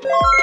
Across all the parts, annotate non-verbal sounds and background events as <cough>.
Bye.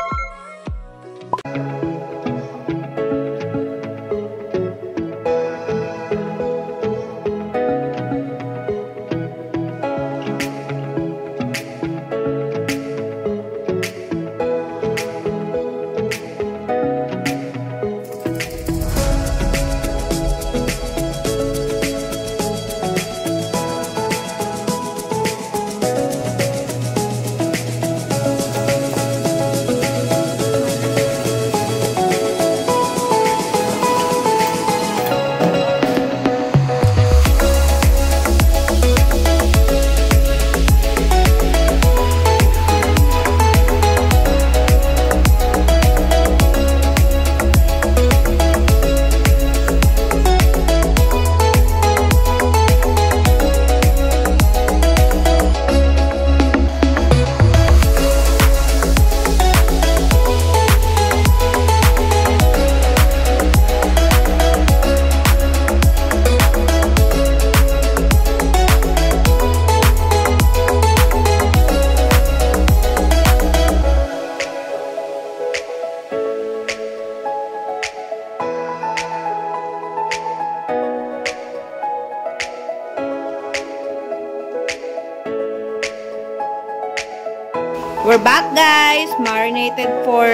Marinated for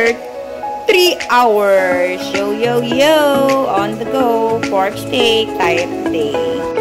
3 hours. Yo, yo, yo. On the go. Pork steak tayo today.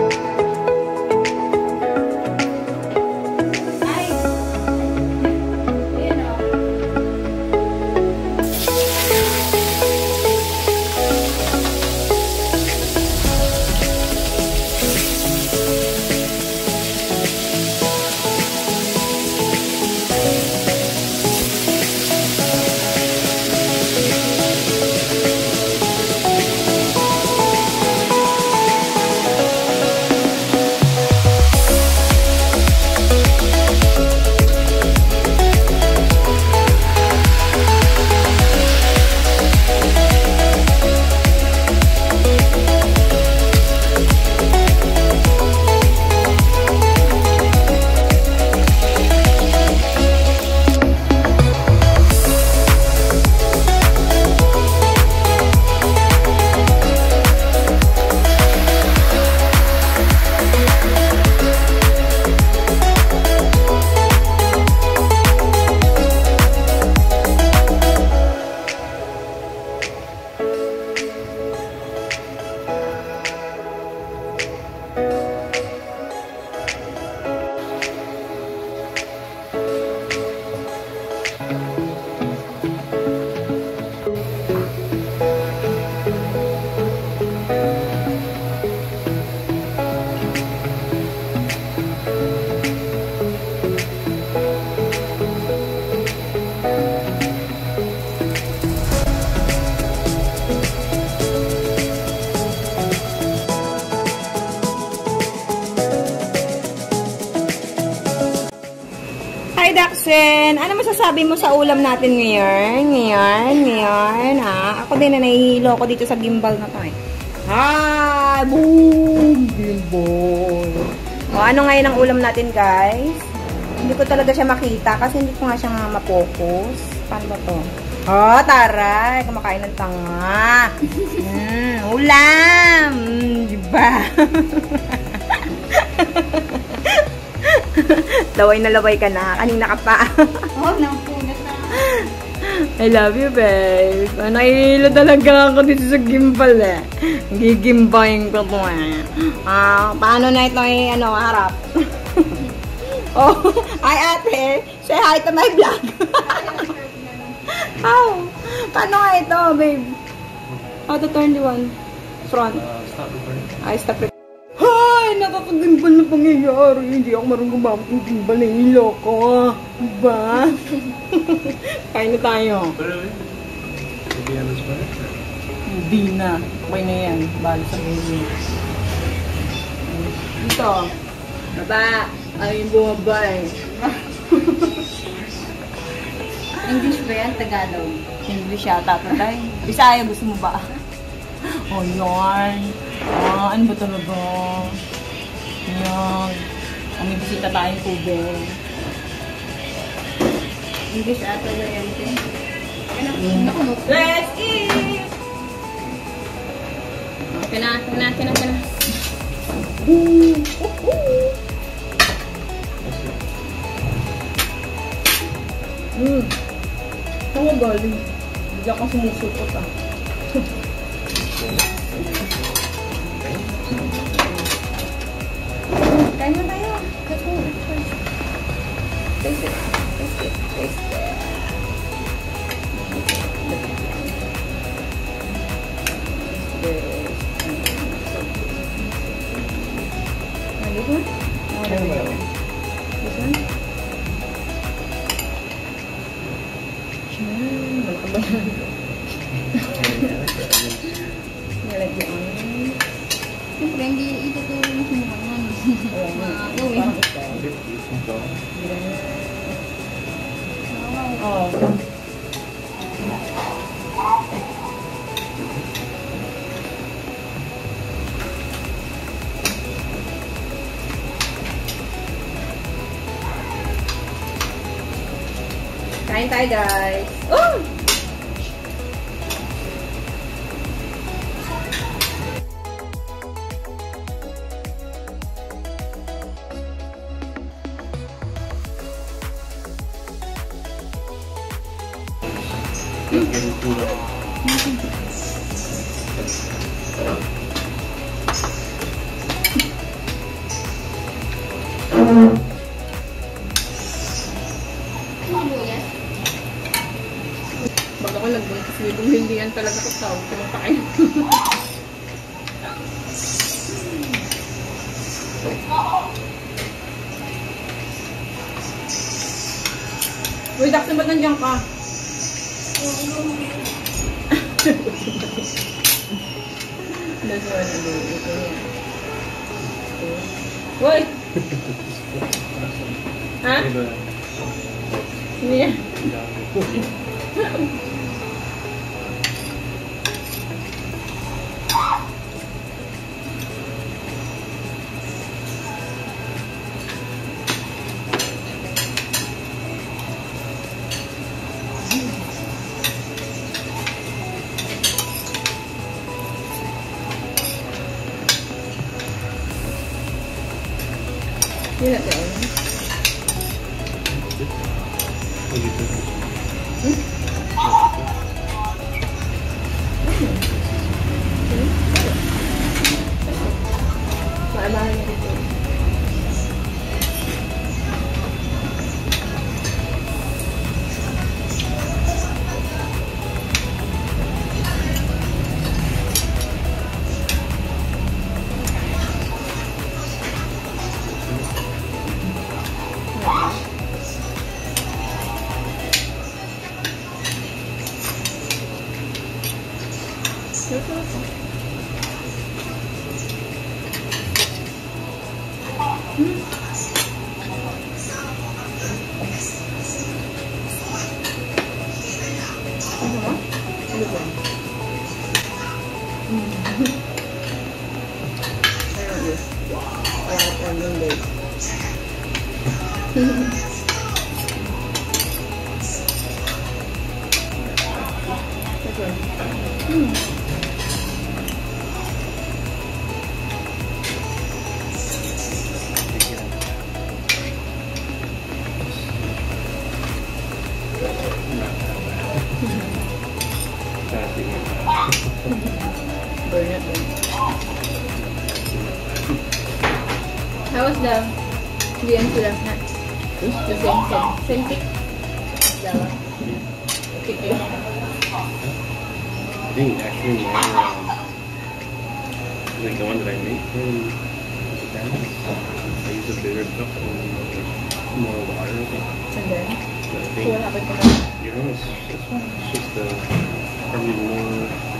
Masasabi mo sa ulam natin ngayon? Ngayon? Ngayon? Ha? Ako din na nahihilo ko dito sa gimbal na to eh. Hi! Boom! Gimbal! O, ano ngayon ang ulam natin, guys? Hindi ko talaga siya makita kasi hindi ko nga siya nga mapokus. Paano ba to? Oh, taray! Kumakain ng tanga. Mm, ulam! Mm, diba? <laughs> <laughs> laway na laway ka na. Kanina <laughs> ka pa. Oh, napunat na. I love you, babe. Nakihilo talaga ako dito sa gimbal eh. Gigimbayin ko to eh. Ah, paano na ito ay ano, harap? <laughs> oh, ay ate, say hi to my vlog. How? Paano nga ito, babe? How to turn the one? Front. Ay, stop it. Hay! Nakakagimbal na pangyayari. Hindi ako marunong gumamit ng gimbal na hilo ko. Diba? <laughs> Kain na tayo. Hindi na. Okay na yan. Bali sa baby. Dito. Baba. Ay, bumaba eh. <laughs> English ba yan? Tagalog? English yata tatay. Bisaya gusto mo ba? <laughs> Oh, yarn. Ah, ano ba talaga? Yan. Oh, may bisita tayong tubig. English ata ba yan? Ano? Let's eat! Okay na, okay na, okay na, okay na. Ooh, ooh, ooh. Ka galing? Bigyan ka sumusupot ah. <laughs> cái 그리고 베이스, 베이스, 베이스. This one? Oh, there we go. This one? Mmm, look at that. Ito. Wow. Oh. Kain tayo, guys. Oh! Food up. Sibuyas. Baga ko nag-break kasi kung hindi yan talaga ko tawag kumakain. Uy, Daxon, ba't nandiyan ka? One of the ito niya. Uy! ha? Hindi ポジティブ。Wow. and and then they... Burn it in. How was the GMC last night? The same thing. Same thing? The. I think actually more, um, like the one that I make from Japan, I use a bigger cup and more water. And then, But I so think, what happened to that? you know, it's, it's, it's just uh, probably more.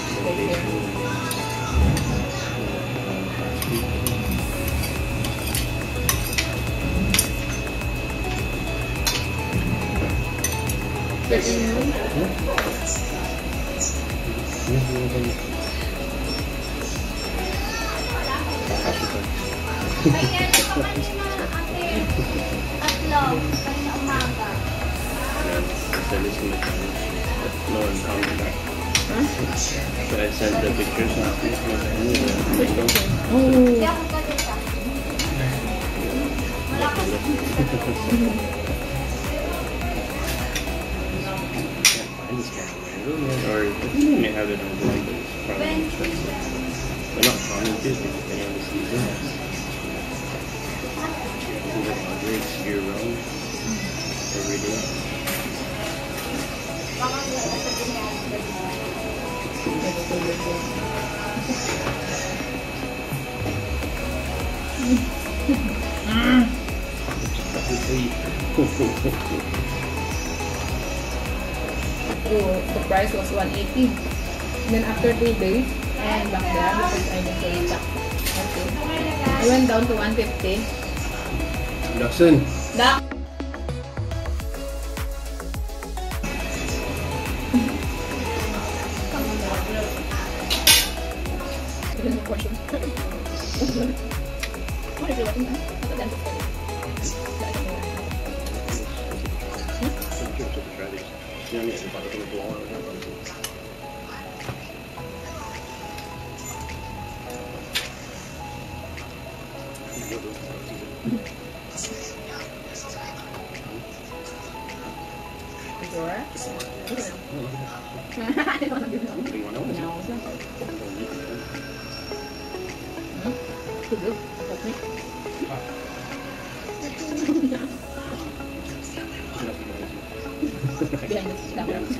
want some- Kaya ate. Tatlo. Kanina umaga. Yeah, I sent this <laughs> in the comments. But no one commented back. So I sent the pictures on Facebook and Oh. Or they may have it on the like not depending on the season. Year round, every day. So, the price was 180. Then after two days, I went back there because I need to restock. Okay. I went down to 150. Dawson! Dak! question. <laughs> what is your looking at? The dentist.